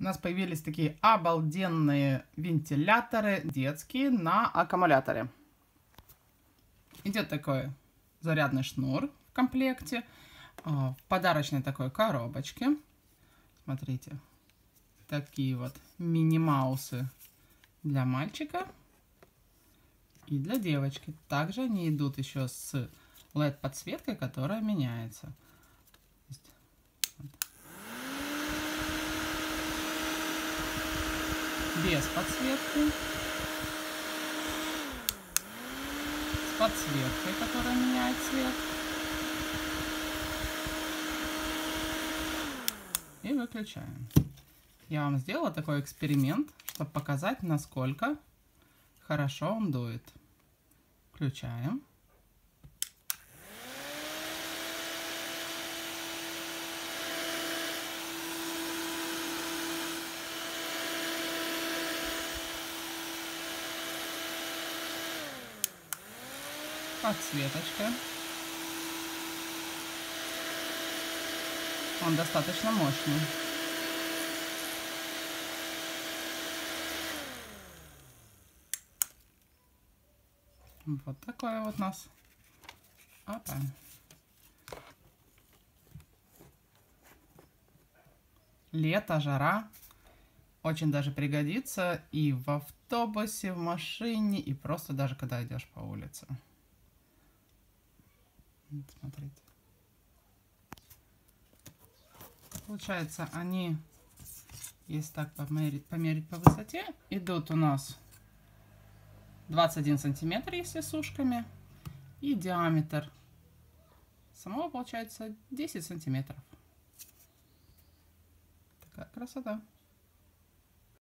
У нас появились такие обалденные вентиляторы детские на аккумуляторе. Идет такой зарядный шнур в комплекте, а, в подарочной такой коробочке. Смотрите, такие вот мини-маусы для мальчика и для девочки. Также они идут еще с LED-подсветкой, которая меняется. Без подсветки, с подсветкой, которая меняет цвет. И выключаем. Я вам сделала такой эксперимент, чтобы показать, насколько хорошо он дует. Включаем. Подсветочка. Он достаточно мощный. Вот такой вот у нас. Опа. Лето, жара. Очень даже пригодится и в автобусе, в машине, и просто даже когда идешь по улице. Смотрите. Получается, они, если так померить, померить по высоте, идут у нас 21 сантиметр, если с ушками. И диаметр самого получается 10 сантиметров. Такая красота.